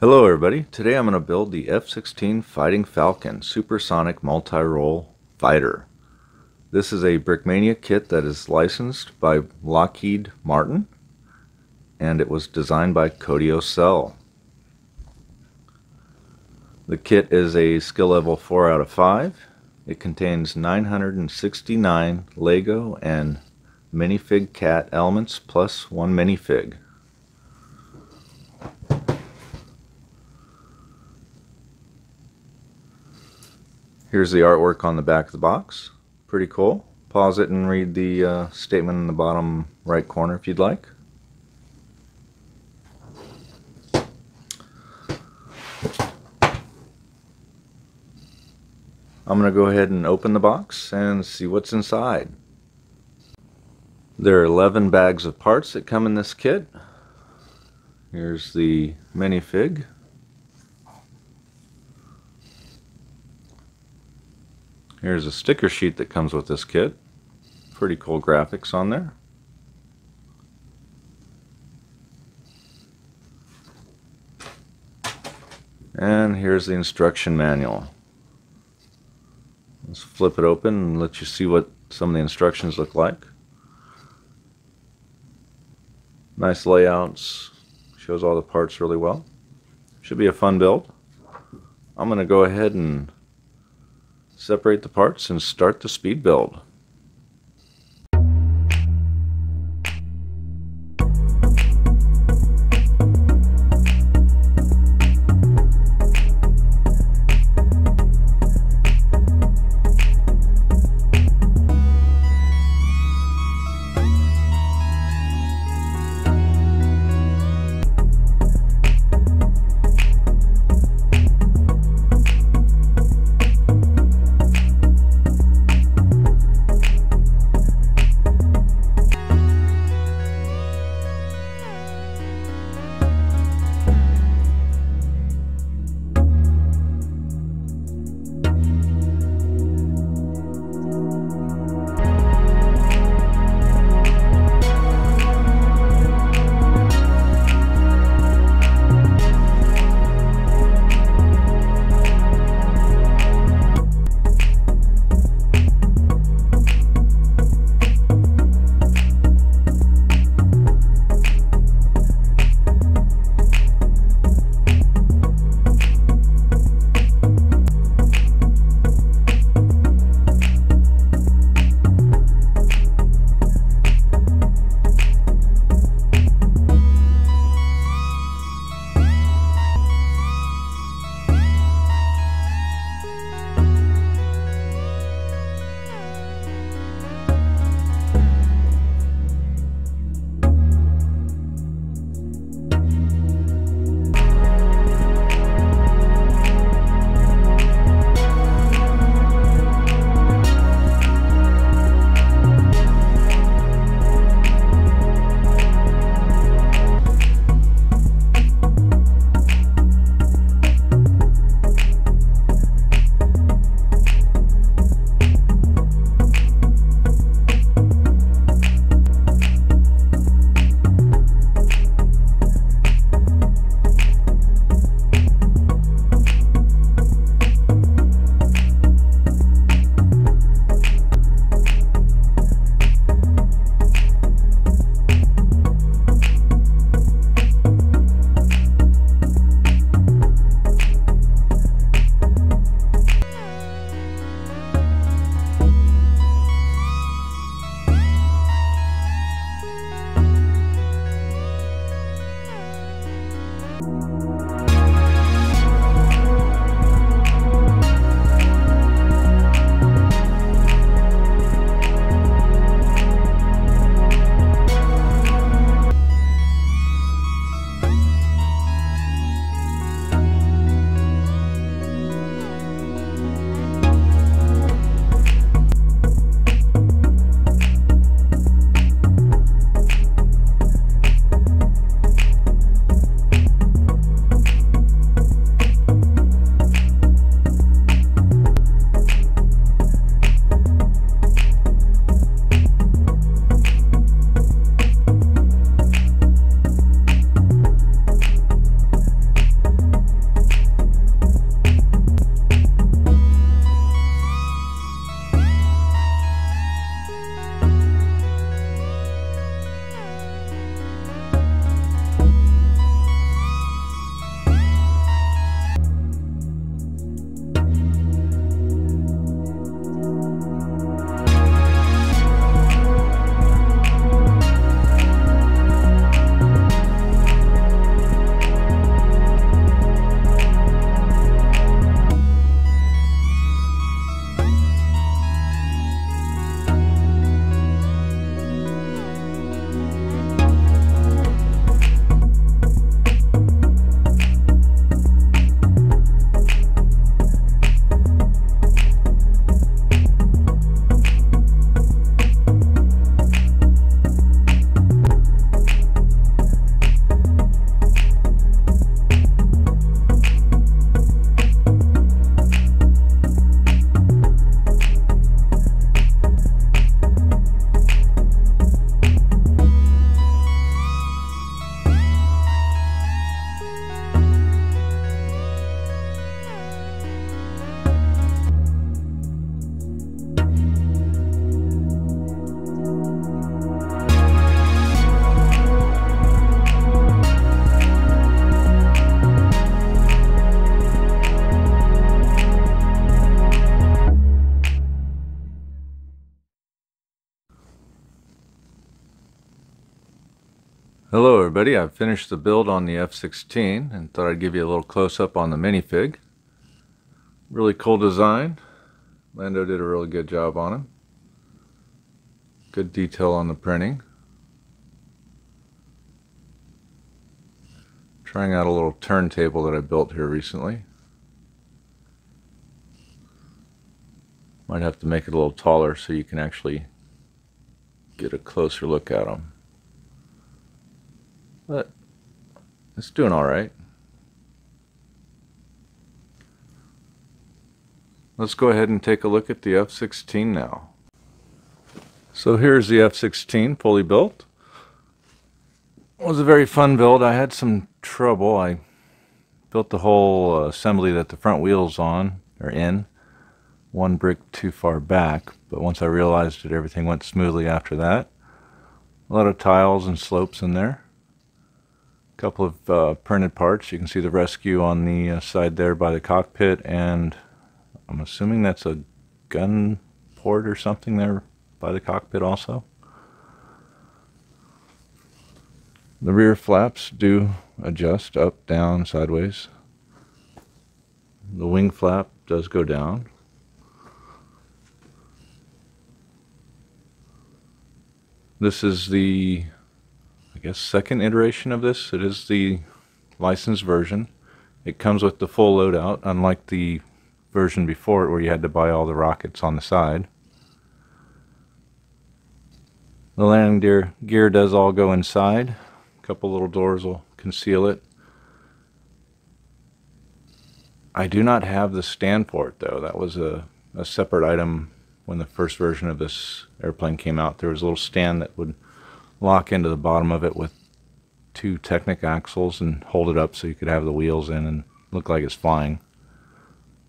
Hello everybody, today I'm going to build the F-16 Fighting Falcon Supersonic Multi-Role Fighter. This is a Brickmania kit that is licensed by Lockheed Martin and it was designed by Cody Ocel. The kit is a skill level 4 out of 5. It contains 969 Lego and minifig cat elements plus one minifig. Here's the artwork on the back of the box. Pretty cool. Pause it and read the uh, statement in the bottom right corner if you'd like. I'm going to go ahead and open the box and see what's inside. There are 11 bags of parts that come in this kit. Here's the minifig. Here's a sticker sheet that comes with this kit. Pretty cool graphics on there. And here's the instruction manual. Let's flip it open and let you see what some of the instructions look like. Nice layouts. Shows all the parts really well. Should be a fun build. I'm going to go ahead and separate the parts and start the speed build. Hello everybody, I've finished the build on the F-16 and thought I'd give you a little close-up on the minifig. Really cool design. Lando did a really good job on him. Good detail on the printing. Trying out a little turntable that I built here recently. Might have to make it a little taller so you can actually get a closer look at them. But it's doing all right. Let's go ahead and take a look at the F-16 now. So here's the F-16 fully built. It was a very fun build. I had some trouble. I built the whole uh, assembly that the front wheels on are in. One brick too far back, but once I realized it, everything went smoothly after that. A lot of tiles and slopes in there couple of uh, printed parts. You can see the rescue on the uh, side there by the cockpit, and I'm assuming that's a gun port or something there by the cockpit also. The rear flaps do adjust up, down, sideways. The wing flap does go down. This is the I guess, second iteration of this. It is the licensed version. It comes with the full loadout, unlike the version before it where you had to buy all the rockets on the side. The landing gear, gear does all go inside. A couple little doors will conceal it. I do not have the stand port though. That was a, a separate item when the first version of this airplane came out. There was a little stand that would lock into the bottom of it with two Technic axles and hold it up so you could have the wheels in and look like it's flying.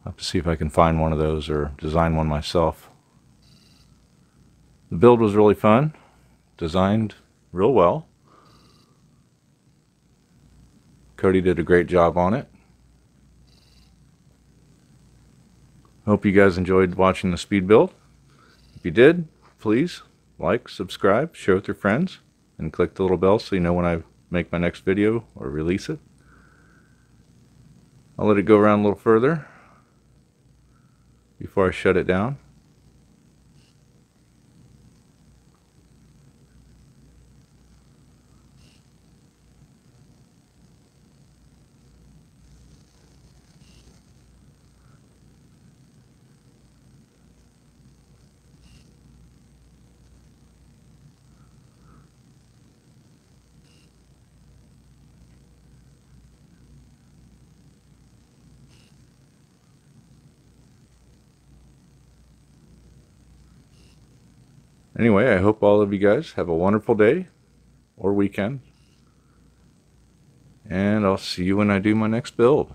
I'll have to see if I can find one of those or design one myself. The build was really fun, designed real well. Cody did a great job on it. Hope you guys enjoyed watching the speed build. If you did, please like, subscribe, share with your friends, and click the little bell so you know when I make my next video or release it. I'll let it go around a little further before I shut it down. Anyway, I hope all of you guys have a wonderful day or weekend. And I'll see you when I do my next build.